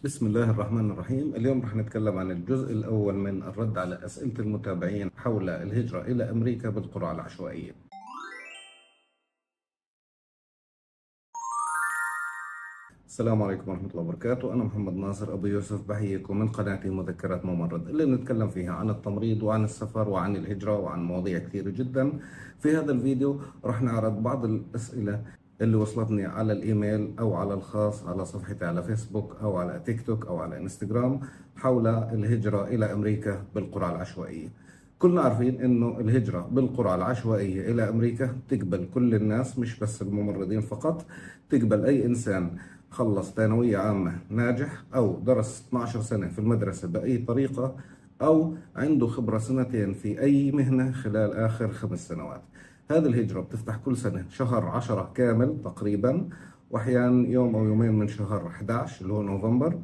بسم الله الرحمن الرحيم. اليوم رح نتكلم عن الجزء الأول من الرد على أسئلة المتابعين حول الهجرة إلى أمريكا بالقرى العشوائية. السلام عليكم ورحمة الله وبركاته. أنا محمد ناصر أبو يوسف بحييكم من قناتي مذكرات ممرض اللي نتكلم فيها عن التمريض وعن السفر وعن الهجرة وعن مواضيع كثيرة جدا. في هذا الفيديو رح نعرض بعض الأسئلة اللي وصلتني على الإيميل أو على الخاص على صفحتي على فيسبوك أو على تيك توك أو على إنستغرام حول الهجرة إلى أمريكا بالقرى العشوائية. كلنا عارفين إنه الهجرة بالقرى العشوائية إلى أمريكا تقبل كل الناس مش بس الممرضين فقط تقبل أي إنسان خلص ثانوية عامة ناجح أو درس 12 سنة في المدرسة بأي طريقة أو عنده خبرة سنتين في أي مهنة خلال آخر خمس سنوات. هذه الهجرة بتفتح كل سنة شهر 10 كامل تقريبا واحيانا يوم أو يومين من شهر 11 اللي هو نوفمبر.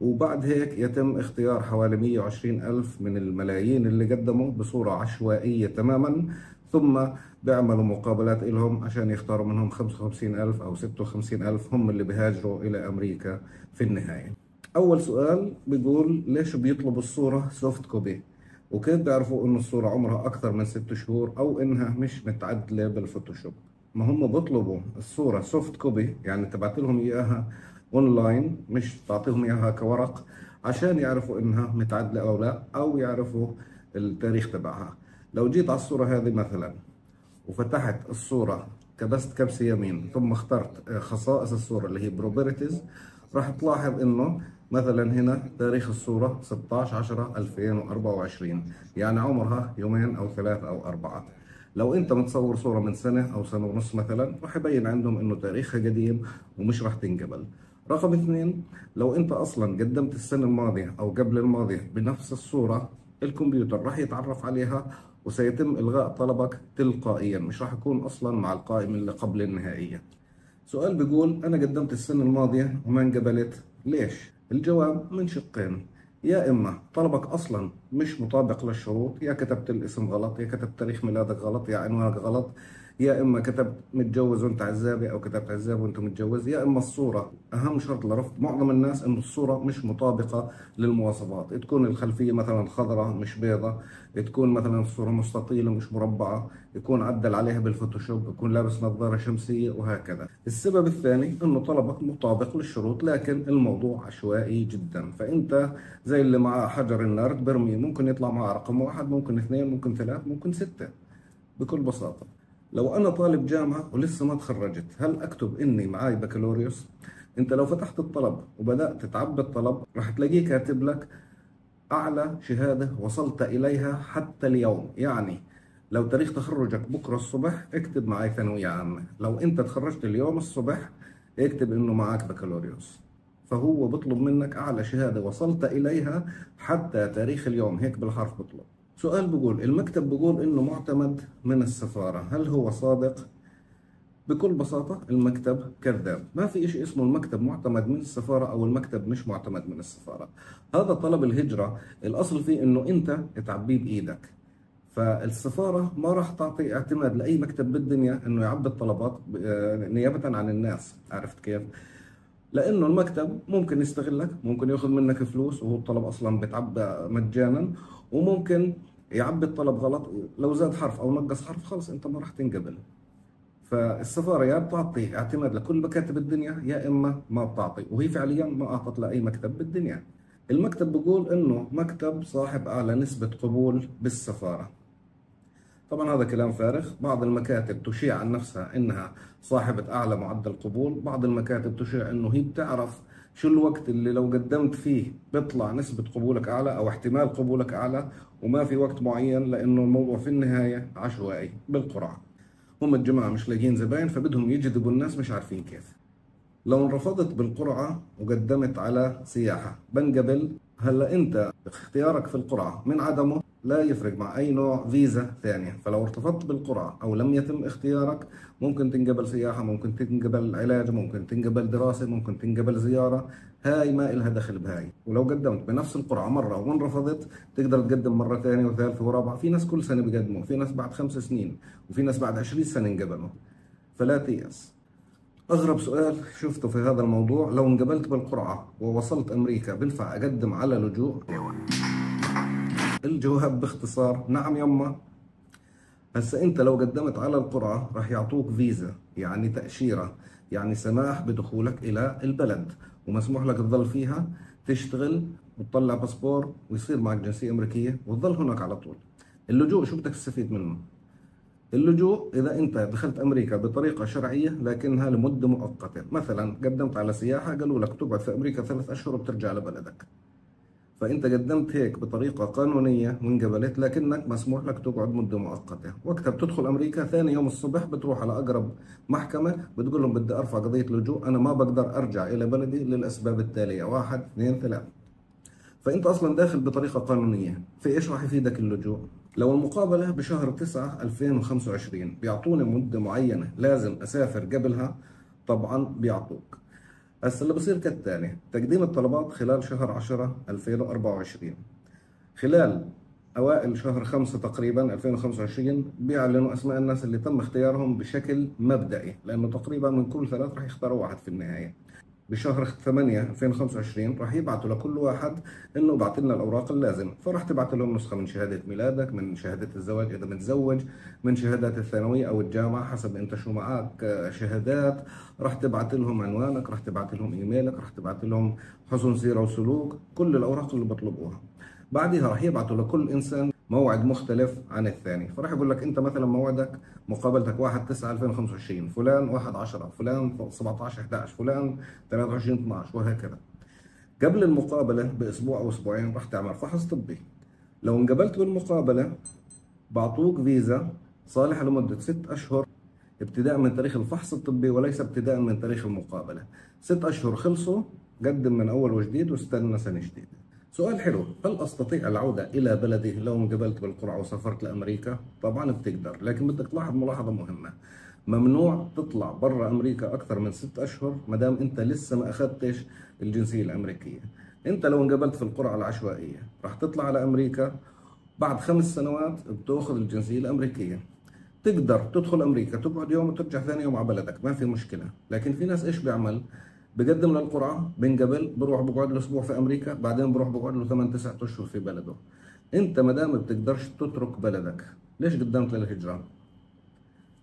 وبعد هيك يتم اختيار حوالي 120 ألف من الملايين اللي قدموا بصورة عشوائية تماما ثم بيعملوا مقابلات لهم عشان يختاروا منهم 55 ألف أو 56 ألف هم اللي بيهاجروا إلى أمريكا في النهاية. أول سؤال بيقول ليش بيطلبوا الصورة soft copy؟ وكيف بيعرفوا إنه الصورة عمرها أكثر من ست شهور أو إنها مش متعدلة بال Photoshop ما هم بيطلبوا الصورة soft copy يعني تبعت لهم إياها اونلاين مش تعطيهم إياها كورق عشان يعرفوا إنها متعدلة أو لا أو يعرفوا التاريخ تبعها. لو جيت على الصورة هذه مثلا وفتحت الصورة كبست كبسة يمين ثم اخترت خصائص الصورة اللي هي properties راح تلاحظ إنه مثلا هنا تاريخ الصورة 16 10 2024 يعني عمرها يومين أو ثلاث أو أربعة. لو أنت متصور صورة من سنة أو سنة ونص مثلا راح يبين عندهم إنه تاريخها قديم ومش راح تنقبل. رقم اثنين لو أنت أصلا قدمت السنة الماضية أو قبل الماضية بنفس الصورة الكمبيوتر راح يتعرف عليها وسيتم إلغاء طلبك تلقائيا مش راح يكون أصلا مع القائمة اللي قبل النهائية. سؤال بيقول أنا قدمت السنة الماضية وما انقبلت ليش؟ الجواب من شقين. يا إما طلبك أصلا مش مطابق للشروط يا كتبت الاسم غلط يا كتبت تاريخ ميلادك غلط يا عنوانك غلط يا إما كتبت متجوز وأنت عزابي أو كتبت عزابي وأنت متجوز يا إما الصورة. أهم شرط لرفض معظم الناس انه الصورة مش مطابقة للمواصفات. تكون الخلفية مثلا خضراء مش بيضاء تكون مثلا الصورة مستطيلة مش مربعة. يكون عدل عليها بالفوتوشوب يكون لابس نظارة شمسية وهكذا. السبب الثاني إنه طلبك مطابق للشروط لكن الموضوع عشوائي جدا. فأنت زي اللي مع حجر النرد برمي ممكن يطلع معه رقم واحد ممكن اثنين ممكن ثلاث ممكن ستة. بكل بساطة. لو أنا طالب جامعة ولسه ما تخرجت هل أكتب إني معاي بكالوريوس؟ أنت لو فتحت الطلب وبدأت تعبي الطلب راح تلاقيه كاتب لك أعلى شهادة وصلت إليها حتى اليوم. يعني لو تاريخ تخرجك بكرة الصبح اكتب معاي ثانوية عامة. لو أنت تخرجت اليوم الصبح اكتب إنه معاك بكالوريوس. فهو بطلب منك أعلى شهادة وصلت إليها حتى تاريخ اليوم. هيك بالحرف بطلب. سؤال بقول المكتب بقول إنه معتمد من السفارة. هل هو صادق؟ بكل بساطة المكتب كذاب. ما في إشي اسمه المكتب معتمد من السفارة أو المكتب مش معتمد من السفارة. هذا طلب الهجرة. الأصل فيه إنه أنت تعبيه بإيدك. فالسفارة ما راح تعطي اعتماد لأي مكتب بالدنيا إنه يعبي الطلبات نيابة عن الناس. عرفت كيف؟ لأنه المكتب ممكن يستغلك ممكن يأخذ منك فلوس وهو الطلب أصلا بيتعبى مجانا وممكن يعبي الطلب غلط لو زاد حرف أو نقص حرف خلص أنت ما راح تنقبل. فالسفارة يا بتعطي اعتماد لكل مكاتب الدنيا يا إما ما بتعطي وهي فعليا ما أعطت لأي مكتب بالدنيا. المكتب بيقول إنه مكتب صاحب أعلى نسبة قبول بالسفارة. طبعا هذا كلام فارغ. بعض المكاتب تشيع عن نفسها إنها صاحبة أعلى معدل قبول بعض المكاتب تشيع إنه هي بتعرف شو الوقت اللي لو قدمت فيه بيطلع نسبة قبولك أعلى أو احتمال قبولك أعلى وما في وقت معين لأنه الموضوع في النهاية عشوائي بالقرعة هم الجماعة مش لاقيين زباين فبدهم يجذبوا الناس مش عارفين كيف. لو انرفضت بالقرعة وقدمت على سياحة بنقبل هلا أنت اختيارك في القرعة من عدمه؟ لا يفرق مع أي نوع فيزا ثانية. فلو ارتفضت بالقرعة أو لم يتم اختيارك ممكن تنقبل سياحة ممكن تنقبل علاج ممكن تنقبل دراسة ممكن تنقبل زيارة. هاي ما إلها دخل بهاي. ولو قدمت بنفس القرعة مرة وانرفضت تقدر تقدم مرة ثانية وثالثة ورابعة. في ناس كل سنة بيقدموا في ناس بعد خمس سنين وفي ناس بعد عشرين سنة انقبلوا. فلا تيأس. أغرب سؤال شفته في هذا الموضوع لو انقبلت بالقرعة ووصلت أمريكا بنفع أقدم على لجوء؟ الجواب باختصار. نعم يما. هسا أنت لو قدمت على القرعة راح يعطوك فيزا يعني تأشيرة يعني سماح بدخولك إلى البلد. ومسموح لك تظل فيها تشتغل وتطلع باسبور ويصير معك جنسية أمريكية وتظل هناك على طول. اللجوء شو بدك تستفيد منه؟ اللجوء إذا أنت دخلت أمريكا بطريقة شرعية لكنها لمدة مؤقتة. مثلا قدمت على سياحة قالوا لك تقعد في أمريكا ثلاث أشهر وبترجع لبلدك. فأنت قدمت هيك بطريقة قانونية وانقبلت لكنك مسموح لك تقعد مدة مؤقتة. وقتها بتدخل أمريكا ثاني يوم الصبح بتروح على أقرب محكمة بتقول لهم بدي أرفع قضية لجوء أنا ما بقدر أرجع إلى بلدي للأسباب التالية. واحد اثنين ثلاثة. فأنت أصلا داخل بطريقة قانونية. في إيش راح يفيدك اللجوء؟ لو المقابلة بشهر 9 2025 بيعطوني مدة معينة لازم أسافر قبلها طبعا بيعطوك. هسا اللي بصير كالتالي. تقديم الطلبات خلال شهر 10 2024 خلال أوائل شهر 5 تقريبا 2025 بيعلنوا أسماء الناس اللي تم اختيارهم بشكل مبدئي لأنه تقريبا من كل ثلاث راح يختاروا واحد في النهاية. بشهر 8 2025 راح يبعثوا لكل واحد إنه بعث لنا الأوراق اللازمة. فراح تبعث لهم نسخة من شهادة ميلادك من شهادة الزواج إذا متزوج من شهادات الثانوية أو الجامعة حسب أنت شو معك شهادات. راح تبعث لهم عنوانك راح تبعث لهم إيميلك راح تبعث لهم حسن سيرة وسلوك كل الأوراق اللي بطلبوها. بعدها راح يبعثوا لكل إنسان موعد مختلف عن الثاني. فراح يقول لك أنت مثلا موعدك مقابلتك 1 9 2025 فلان 1 10 فلان 17 11 فلان 23 12 وهكذا. قبل المقابلة بأسبوع أو أسبوعين راح تعمل فحص طبي. لو انقبلت بالمقابلة بعطوك فيزا صالحة لمدة ست أشهر ابتداء من تاريخ الفحص الطبي وليس ابتداء من تاريخ المقابلة. ست أشهر خلصوا قدم من أول وجديد واستنى سنة جديدة. سؤال حلو. هل أستطيع العودة إلى بلدي لو انقبلت بالقرعة وسافرت لأمريكا؟ طبعا بتقدر لكن بدك تلاحظ ملاحظة مهمة. ممنوع تطلع برا أمريكا أكثر من ست أشهر ما دام أنت لسه ما أخذتش الجنسية الأمريكية. أنت لو انقبلت في القرعة العشوائية راح تطلع على أمريكا بعد خمس سنوات بتأخذ الجنسية الأمريكية. تقدر تدخل أمريكا تقعد يوم وترجع ثاني يوم على بلدك ما في مشكلة. لكن في ناس إيش بيعمل؟ بقدم للقرعه بينقبل بروح بقعد له أسبوع في أمريكا بعدين بروح بقعد له 8 9 أشهر في بلده. أنت ما دام بتقدرش تترك بلدك ليش قدمت للهجره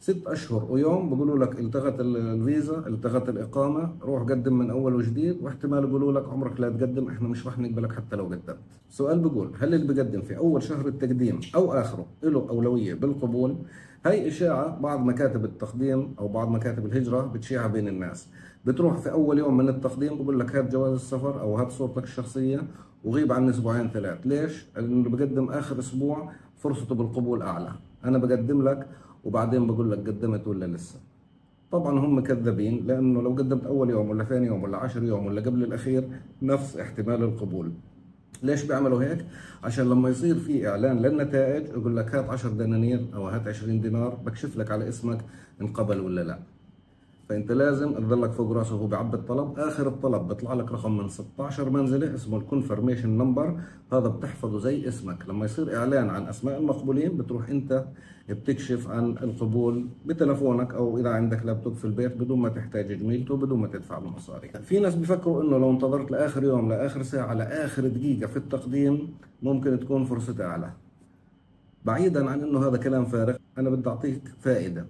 ست أشهر ويوم بقولوا لك التغت الفيزا التغت الإقامة روح قدم من أول وجديد واحتمال يقولوا لك عمرك لا تقدم إحنا مش راح نقبلك حتى لو قدمت. سؤال بقول هل اللي بقدم في أول شهر التقديم أو آخره له أولوية بالقبول؟ هي إشاعة بعض مكاتب التقديم أو بعض مكاتب الهجرة بتشيعها بين الناس. بتروح في أول يوم من التقديم بقول لك هات جواز السفر أو هات صورتك الشخصية وغيب عن أسبوعين ثلاث. ليش؟ لأنه بقدم آخر أسبوع فرصته بالقبول أعلى. أنا بقدم لك وبعدين بقول لك قدمت ولا لسه. طبعا هم كذابين لأنه لو قدمت أول يوم ولا ثاني يوم ولا عشر يوم ولا قبل الأخير نفس احتمال القبول. ليش بيعملوا هيك؟ عشان لما يصير في إعلان للنتائج يقول لك هات 10 دنانير أو هات 20 دينار بكشف لك على اسمك انقبل ولا لا. فانت لازم تضلك فوق راسه وهو بيعبي الطلب. آخر الطلب بيطلع لك رقم من 16 منزله اسمه ال confirmation number هذا بتحفظه زي اسمك. لما يصير إعلان عن أسماء المقبولين بتروح أنت بتكشف عن القبول بتلفونك أو إذا عندك لابتوب في البيت بدون ما تحتاج جميلته بدون ما تدفع المصاري في ناس بيفكروا إنه لو انتظرت لآخر يوم لآخر ساعة لآخر دقيقة في التقديم ممكن تكون فرصتها أعلى. بعيدا عن إنه هذا كلام فارغ أنا بدي أعطيك فائدة.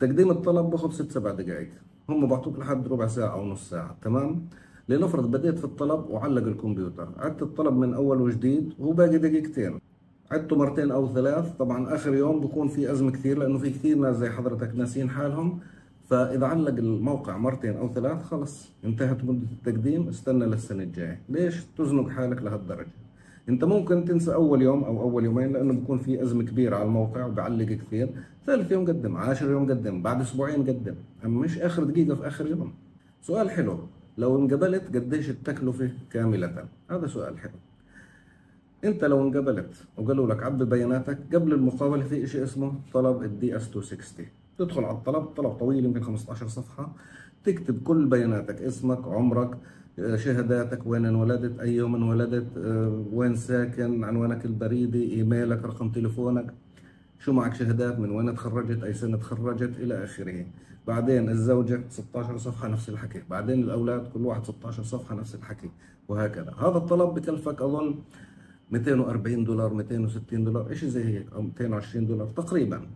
تقديم الطلب باخذ ست سبع دقائق. هم بعطوك لحد ربع ساعة أو نص ساعة. تمام؟ لنفرض بديت في الطلب وعلق الكمبيوتر. عدت الطلب من أول وجديد وهو باقي دقيقتين. عدته مرتين أو ثلاث. طبعا آخر يوم بكون في أزمة كثير لأنه في كثير ناس زي حضرتك ناسين حالهم. فإذا علق الموقع مرتين أو ثلاث خلص. انتهت مدة التقديم استنى للسنة الجاية. ليش تزنق حالك لهالدرجة؟ انت ممكن تنسى اول يوم أو اول يومين لأنه بيكون في ازمة كبيرة على الموقع وبعلق كثير. ثالث يوم قدم عاشر يوم قدم بعد أسبوعين قدم. أما مش آخر دقيقة في آخر يوم. سؤال حلو. لو انقبلت قديش التكلفة كاملة؟ هذا سؤال حلو. انت لو انقبلت وقالوا لك عبي بياناتك قبل المقابلة في شيء اسمه طلب ال DS 260 تدخل على الطلب طلب طويل يمكن 15 صفحة. تكتب كل بياناتك اسمك عمرك. شهاداتك وين انولدت أي يوم انولدت آه، وين ساكن عنوانك البريدي إيميلك رقم تليفونك شو معك شهادات من وين تخرجت أي سنة تخرجت إلى آخره. بعدين الزوجة 16 صفحة نفس الحكي. بعدين الأولاد كل واحد 16 صفحة نفس الحكي. وهكذا. هذا الطلب بكلفك أظن 240 دولار 260 دولار شيء زي هيك أو 220 دولار تقريبا.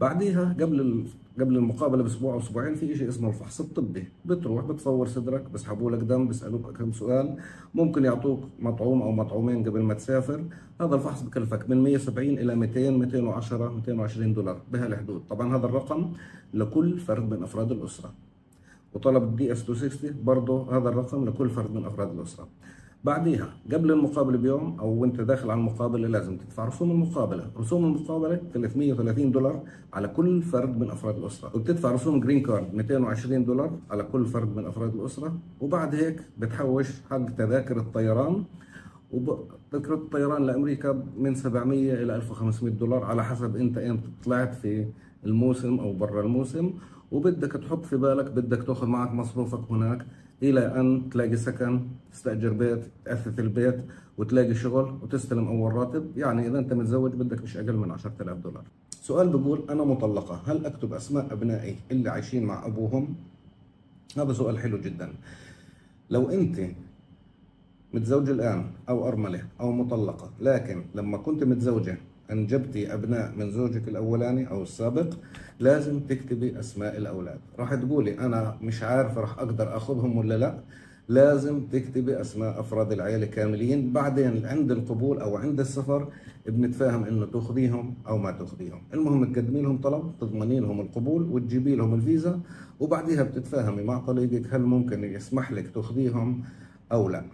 بعديها قبل قبل المقابلة بأسبوع أو أسبوعين في شيء اسمه الفحص الطبي. بتروح بتصور صدرك بسحبوا لك دم بيسألوك كم سؤال. ممكن يعطوك مطعوم أو مطعومين قبل ما تسافر. هذا الفحص بكلفك من 170 إلى 200 210 220 دولار. بهالحدود طبعا هذا الرقم لكل فرد من أفراد الأسرة. وطلب ال DS 260 برضه هذا الرقم لكل فرد من أفراد الأسرة. بعديها قبل المقابلة بيوم أو وأنت داخل على المقابلة لازم تدفع رسوم المقابلة، رسوم المقابلة 330 دولار على كل فرد من أفراد الأسرة، وبتدفع رسوم green card 220 دولار على كل فرد من أفراد الأسرة، وبعد هيك بتحوش حق تذاكر الطيران. وتذكرة الطيران لأمريكا من 700 إلى 1500 دولار على حسب أنت إمتى طلعت في الموسم أو برا الموسم. وبدك تحط في بالك بدك تاخذ معك مصروفك هناك. إلى أن تلاقي سكن تستأجر بيت تأثث البيت وتلاقي شغل وتستلم أول راتب. يعني إذا أنت متزوج بدك مش أقل من 10000 دولار. سؤال بقول أنا مطلقة هل أكتب أسماء أبنائي اللي عايشين مع أبوهم؟ هذا سؤال حلو جدا. لو أنت متزوجه الآن أو أرملة أو مطلقة لكن لما كنت متزوجة أنجبتي أبناء من زوجك الأولاني أو السابق لازم تكتبي أسماء الأولاد. راح تقولي أنا مش عارفة راح أقدر أخذهم ولا لا. لازم تكتبي أسماء أفراد العائلة كاملين. بعدين عند القبول أو عند السفر بنتفاهم إنه تأخذيهم أو ما تأخذيهم. المهم تقدمي لهم طلب تضمني لهم القبول وتجيبي لهم الفيزا وبعديها بتتفاهمي مع طليقك هل ممكن يسمح لك تأخذيهم أو لا.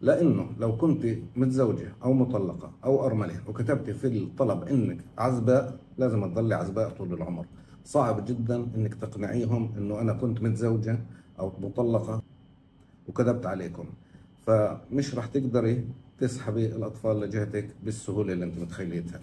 لأنه لو كنت متزوجة أو مطلقة أو أرملة وكتبتي في الطلب إنك عزباء لازم تضلي عزباء طول العمر. صعب جدا إنك تقنعيهم إنه أنا كنت متزوجة أو مطلقة وكذبت عليكم. فمش راح تقدري تسحبي الأطفال لجهتك بالسهولة اللي أنت متخيلتها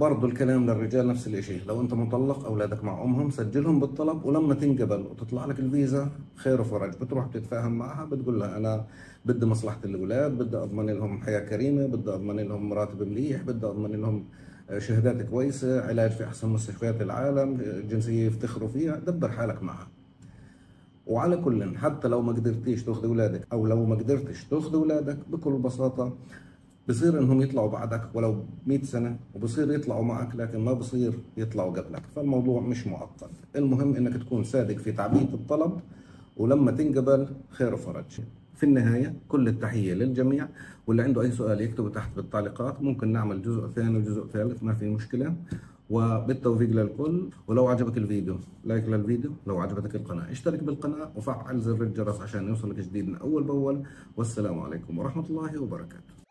برضو الكلام للرجال نفس الشيء لو أنت مطلق أولادك مع أمهم سجلهم بالطلب ولما تنقبل وتطلع لك الفيزا خير وفرج. بتروح بتتفاهم معها بتقول لها أنا بدي مصلحة الأولاد بدي أضمن لهم حياة كريمة بدي أضمن لهم راتب مليح بدي أضمن لهم آه، شهادات كويسة علاج في أحسن مستشفيات العالم جنسية يفتخروا فيها. دبر حالك معها. وعلى كل حتى لو ما قدرتيش تأخذ أولادك أو لو ما قدرتش تأخذ أولادك بكل بساطة بصير إنهم يطلعوا بعدك ولو 100 سنة وبصير يطلعوا معك لكن ما بصير يطلعوا قبلك. فالموضوع مش معقد. المهم إنك تكون صادق في تعبئه الطلب ولما تنقبل خير وفرج. في النهاية كل التحية للجميع. واللي عنده أي سؤال يكتبه تحت بالتعليقات. ممكن نعمل جزء ثاني وجزء ثالث ما في مشكلة. وبالتوفيق للكل. ولو عجبك الفيديو لايك للفيديو. لو عجبتك القناة اشترك بالقناة وفعل زر الجرس عشان يوصلك جديد من أول بأول. والسلام عليكم ورحمة الله وبركاته.